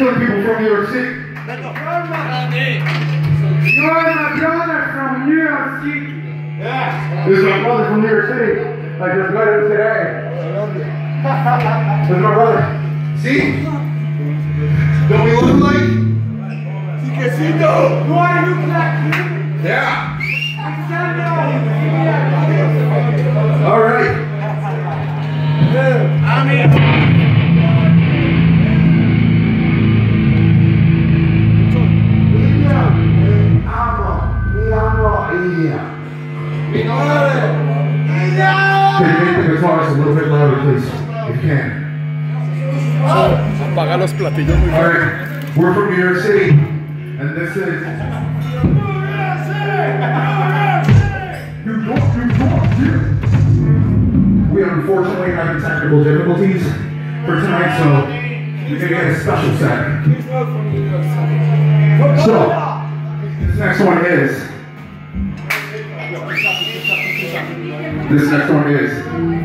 We're at the people from New York City. You are my brother from New York City. This is my brother from New York City. I just met him today. This is my brother. See? Don't we look alike? Who are you, Black? Yeah. Please? If you can. Apaga los platillos muy right. We're from New York City, and this is. New York, New York. We unfortunately having technical difficulties for tonight, so we're gonna get a special set. So, this next one is. This next one is.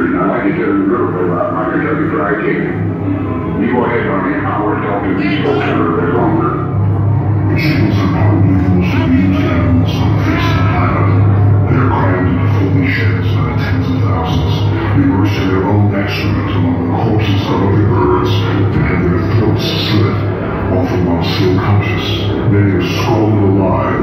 On Saturday night. I can tell you a little bit about my Kentucky Fried Chicken. You go ahead, honey. I to talk to these folks a little bit longer. Are probably the most abused animals on the face of the planet. They're crammed into filthy sheds by tens of thousands, immersed in their own excrement among the corpses of other birds, and have their throats slit, often while still conscious. Many are scalded alive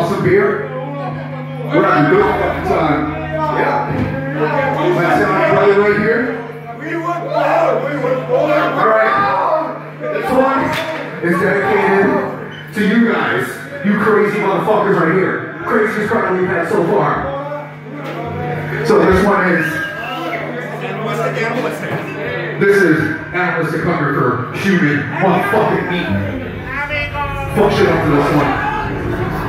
Awesome food. Awesome beer. We're having a good fucking time. Yeah. My sound brother right here. Alright. This one is dedicated to you guys. You crazy motherfuckers right here. Craziest crowd we've had so far. So this one is. This is animalistic hunger for human motherfucking meat. Fuck shit up to this one.